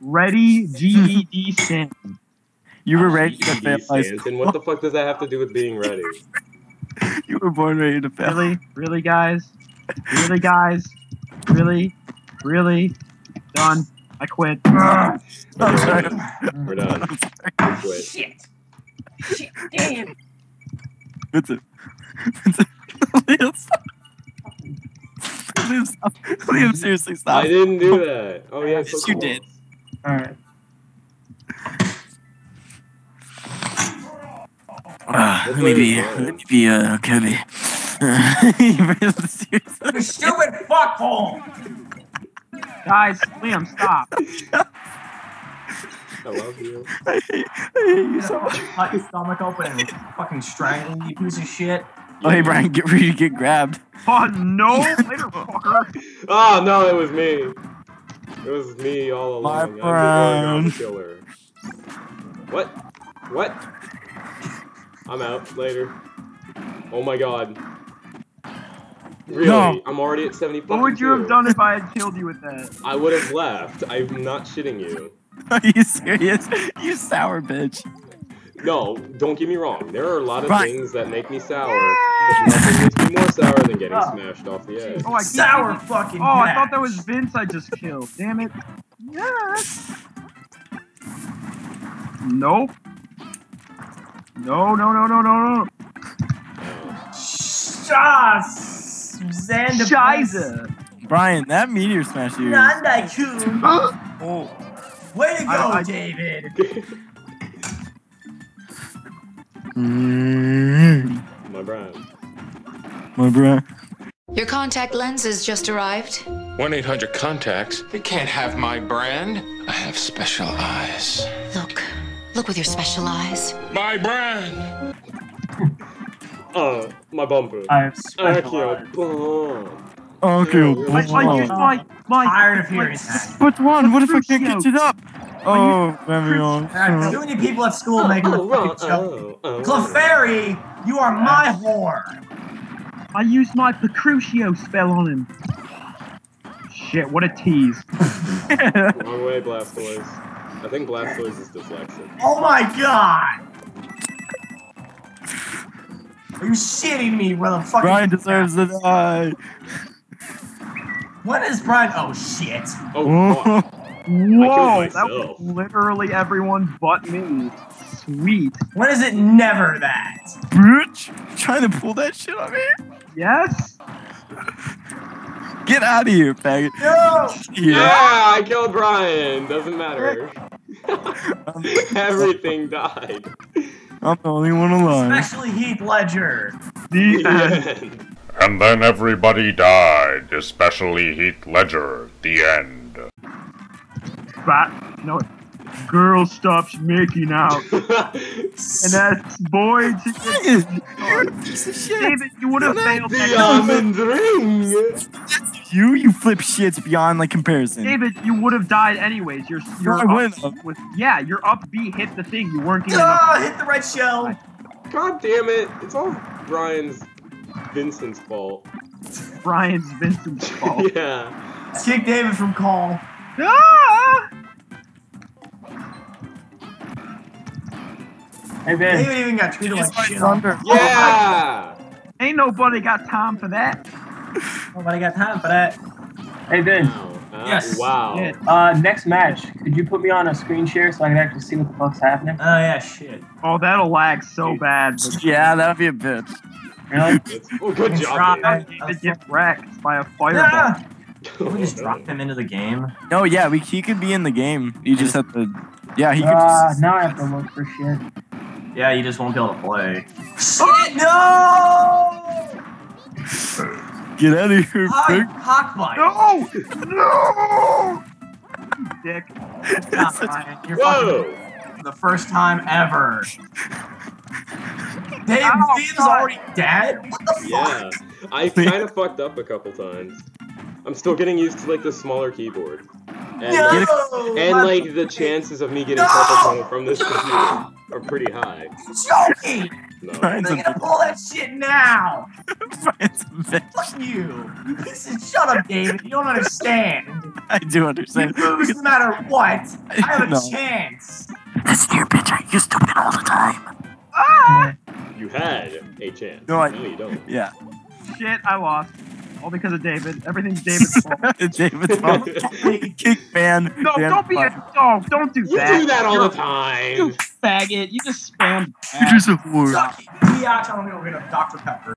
Ready, GED stand. You were ready to fail high Stanton. school. What the fuck does that have to do with being ready? You were born ready to fail. Really, really, guys, really, guys, really, really, done. I quit. I'm sorry. We're done. We quit. Shit. Shit, damn. Vincent. Vincent. Liam, stop. Liam, stop. Liam, seriously, stop. I didn't do that. Oh yeah, Yes, so you close. did. Alright. Uh, let me be, let me be, uh, Kobe. You stupid fuckhole! Guys, Liam, stop. I love you. I hate, I hate you so much. Cut your stomach open and fucking strangle you, piece of shit. Oh, hey, Bryan, get ready to get grabbed. Oh no, later, fucker. Oh no, it was me. It was me all My along. I'm the friend. killer. What? What? I'm out later. Oh my god. Really? No. I'm already at 70 What would you have done if I had killed you with that? I would have left. I'm not shitting you. Are you serious? You sour bitch. No, don't get me wrong. There are a lot of Right. things that make me sour. But nothing makes me more sour than getting Oh. smashed off the edge. Oh, I keep- Sour fucking Oh, I thought that was Vince I just killed. Damn it. Yes. Nope. No, no, no, no, no, no. Shas! Xander. Scheiße. Bryan, that meteor smash you. Nandaiku. Oh. Way to go, I- I- David. Mm, My brand. my bro. Your contact lenses just arrived. 1 800 contacts. They can't have my brand. I have special eyes. Look. Look with your special eyes. My brand! Uh, my bumper. I have special Akio eyes. bomb. Okay, I, I used my, my, Tired of my- hearing that. But one, what if I can't Crucio. get it up? Oh, Marion. Alright, too many people at school make the Oh, fucking oh, joke. Oh, oh. Clefairy, you are my whore. I used my Pacrucio spell on him. Shit, what a tease. Wrong way, Blastoise. I think Blastoise is dyslexic. Oh my god! Are you shitting me, motherfucker? Bryan deserves to die. When is Bryan? Oh shit! Oh, fuck. Whoa, that was literally everyone but me. Sweet. When is it never that? Bitch, trying to pull that shit on me? Yes? Get out of here, faggot. No! Yeah, Yeah. I killed Bryan. Doesn't matter. Everything died. I'm the only one alive. Especially Heath Ledger. The The end. end. And then everybody died, especially Heath Ledger. The end. Bat, no, girl stops making out. And that's boy to you're a piece of shit. David, you would have failed the almond ring. You, you flip shits beyond like comparison. David, you would have died anyways. You're you're I up went with yeah, your up B hit the thing. You weren't getting enough. Ah, hit the red shell. God damn it! It's all Bryan's Vincent's fault. Bryan's Vincent's fault. Yeah. Kick David from call. ah! Hey, David even got treated like shit. on- thunder. Yeah. Ain't nobody got time for that. Nobody got time for that. Hey Ben, Wow. Uh, Yes. Wow. Shit. uh, next match, could you put me on a screen share so I can actually see what the fuck's happening? Oh yeah, shit. Oh, that'll lag so bad. but- Yeah, that'd be a bitch. Really? Oh, good It's job. right. Dave. David get wrecked by a fireball. Ah! Can we just drop him into the game? No, yeah, we he could be in the game. You just have to. Yeah, he could Uh, just. now I have to look for shit. Yeah, you just won't be able to play. Shit, no! Get out of here, Hi, pig. Hawkbite. No! No! Dick. Stop, Such- Ryan. You're Whoa. fucking the first time ever. Dave, Ow, Dave's already dead? What the fuck? Yeah. I kind of fucked up a couple times. I'm still getting used to like the smaller keyboard. And, No! and like the chances of me getting No! carpal tunnel from this computer are pretty high. joking! No. Bryan's a They're gonna bitch. pull that shit now. Bryan's a bitch. Fuck you. You piece of shut up, David. You don't understand. I do understand. You understand. lose no matter what. I have a No. chance. Listen here, bitch. I used to win all the time. Ah! You had a chance. No, I- no you don't. Yeah. Shit, I lost. All because of David. Everything's David's fault. David's fault. Kick ban. No, ban don't be a no, don't do You that. You do that all You're the time. You faggot. You just spam. You're just a whore. Suck it. Biatch, I'm gonna go get a Dr. Pepper.